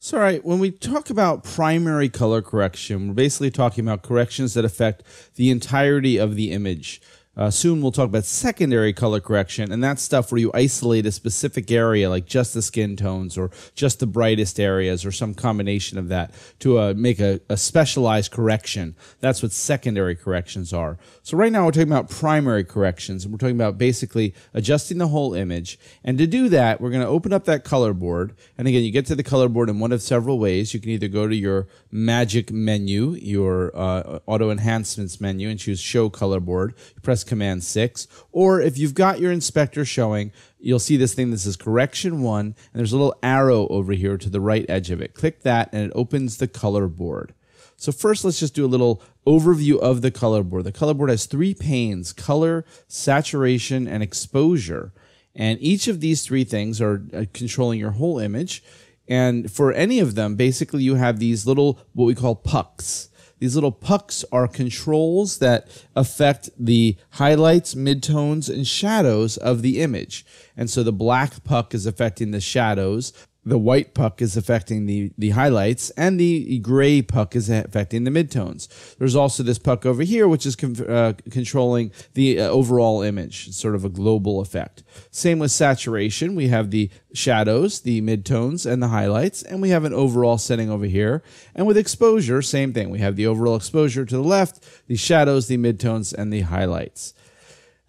So, when we talk about primary color correction, we're basically talking about corrections that affect the entirety of the image. Uh, soon we'll talk about secondary color correction, and that's stuff where you isolate a specific area, like just the skin tones or just the brightest areas or some combination of that to uh, make a, a specialized correction. That's what secondary corrections are. So right now we're talking about primary corrections, and we're talking about basically adjusting the whole image. And to do that, we're going to open up that color board. And again, you get to the color board in one of several ways. You can either go to your magic menu, your uh, auto enhancements menu, and choose show color board. You press Command 6. Or if you've got your inspector showing, you'll see this thing that says Correction 1, and there's a little arrow over here to the right edge of it. Click that, and it opens the color board. So first, let's just do a little overview of the color board. The color board has three panes, color, saturation, and exposure. And each of these three things are uh, controlling your whole image. And for any of them, basically you have these little, what we call pucks. These little pucks are controls that affect the highlights, midtones, and shadows of the image. And so the black puck is affecting the shadows, the white puck is affecting the, the highlights, and the gray puck is affecting the midtones. There's also this puck over here, which is uh, controlling the uh, overall image. Sort of a global effect. Same with saturation. We have the shadows, the midtones, and the highlights, and we have an overall setting over here. And with exposure, same thing. We have the overall exposure to the left, the shadows, the midtones, and the highlights.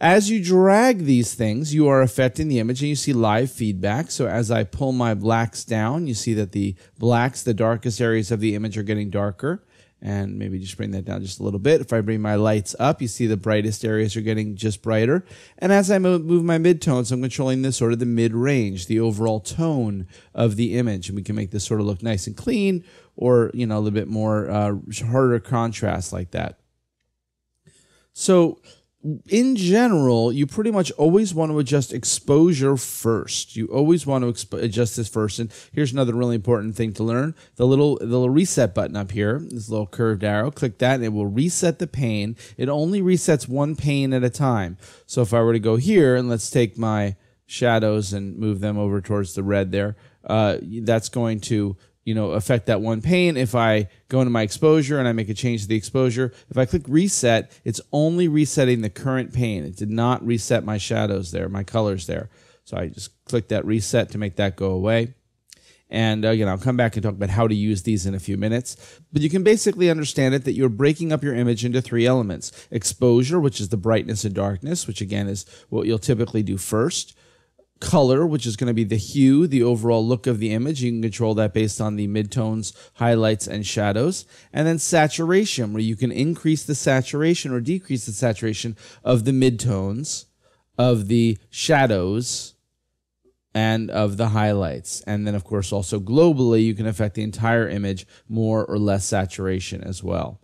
As you drag these things, you are affecting the image and you see live feedback. So as I pull my blacks down, you see that the blacks, the darkest areas of the image are getting darker. And maybe just bring that down just a little bit. If I bring my lights up, you see the brightest areas are getting just brighter. And as I move my midtones, I'm controlling this sort of the mid range, the overall tone of the image. And we can make this sort of look nice and clean or, you know, a little bit more uh, harder contrast like that. So in general, you pretty much always want to adjust exposure first. You always want to exp- adjust this first. And here's another really important thing to learn: the little the little reset button up here, this little curved arrow. Click that, and it will reset the pane. It only resets one pane at a time. So if I were to go here and let's take my shadows and move them over towards the red there, uh, that's going to you know, affect that one pane. If I go into my exposure and I make a change to the exposure, if I click reset, it's only resetting the current pane. It did not reset my shadows there, my colors there. So I just click that reset to make that go away. And uh, again, I'll come back and talk about how to use these in a few minutes. But you can basically understand it that you're breaking up your image into three elements exposure, which is the brightness and darkness, which again is what you'll typically do first color, which is going to be the hue, the overall look of the image. You can control that based on the midtones, highlights, and shadows. And then saturation, where you can increase the saturation or decrease the saturation of the midtones, of the shadows, and of the highlights. And then, of course, also globally, you can affect the entire image more or less saturation as well.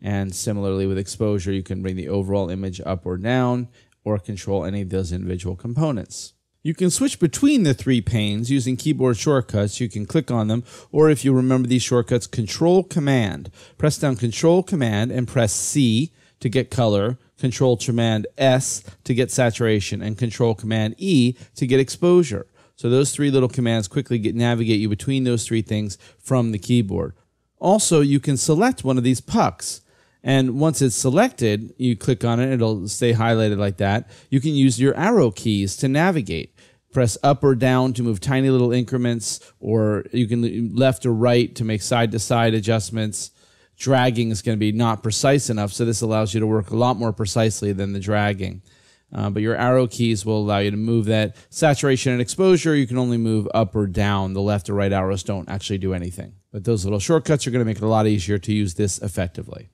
And similarly with exposure, you can bring the overall image up or down or control any of those individual components. You can switch between the three panes using keyboard shortcuts. You can click on them, or if you remember these shortcuts, Control Command. Press down Control Command and press C to get color, Control Command S to get saturation, and Control Command E to get exposure. So those three little commands quickly get navigate you between those three things from the keyboard. Also, you can select one of these pucks. And once it's selected, you click on it, it'll stay highlighted like that. You can use your arrow keys to navigate. Press up or down to move tiny little increments, or you can left or right to make side to side adjustments. Dragging is going to be not precise enough, so this allows you to work a lot more precisely than the dragging. Uh, but your arrow keys will allow you to move that saturation and exposure. You can only move up or down. The left or right arrows don't actually do anything. But those little shortcuts are going to make it a lot easier to use this effectively.